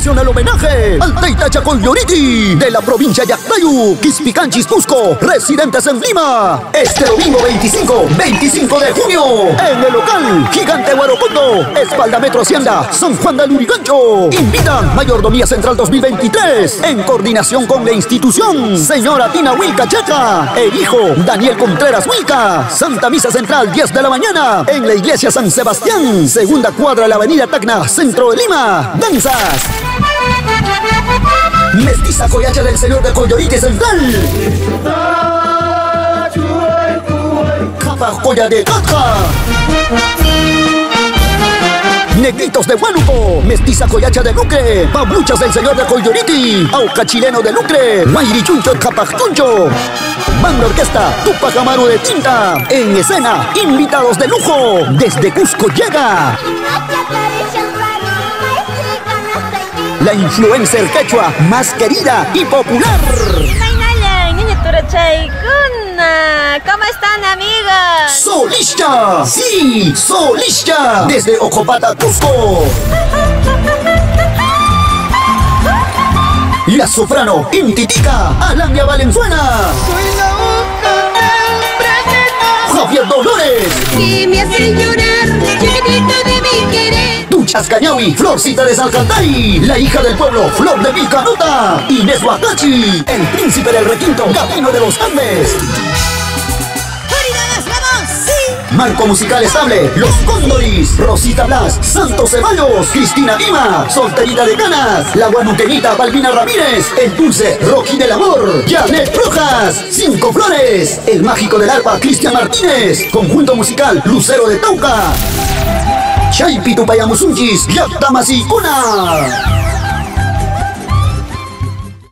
nacional homenaje al Teita Chacoyoriti de la provincia de Actayu, Quispicanchis, Cusco, residentes en Lima. Este domingo 25, 25 de junio, en el local Gigante Guarocundo, Espalda Metro Hacienda, San Juan del Urigancho. Invitan Mayordomía Central 2023 en coordinación con la institución Señora Tina Wilca Chaca, el hijo Daniel Contreras Wilca. Santa Misa Central 10 de la mañana en la iglesia San Sebastián, segunda cuadra de la avenida Tacna, centro de Lima. Danzas. Mestiza Coyacha del Señor de Coyorite Central. Capa Joya de Caja. Negritos de Huánuco, Mestiza Coyacha de Lucre, Pabluchas del Señor de Coyoriti, Auca Chileno de Lucre, Chuncho Capachuncho, Banda Orquesta Tupac Amaru de Tinta, en escena, invitados de lujo, desde Cusco llega. La influencer quechua más querida y popular. ¿Cómo están, amigos? ¡Solista! ¡Sí! ¡Solista! Desde Ocopata, Cusco. La soprano Intitica, Alania Valenzuela. Soy la boca Javier Dolores. Que me hace llorar, querer. Duchas Cañawi, Florcita de Salcantay, la hija del pueblo, Flor de Picanuta, Inés Huacachi, el príncipe del requinto, Camino de los Andes. Marco musical estable, Los Cóndoris, Rosita Blas, Santos Ceballos, Cristina Lima, Solterita de Ganas, La Guanuqueñita Balbina Ramírez, El Dulce Rocky del Amor, Janet Rojas, Cinco Flores, El Mágico del Arpa Cristian Martínez, Conjunto musical Lucero de Tauca, Siya pitong bayang musunjis, yak tamasi kuna!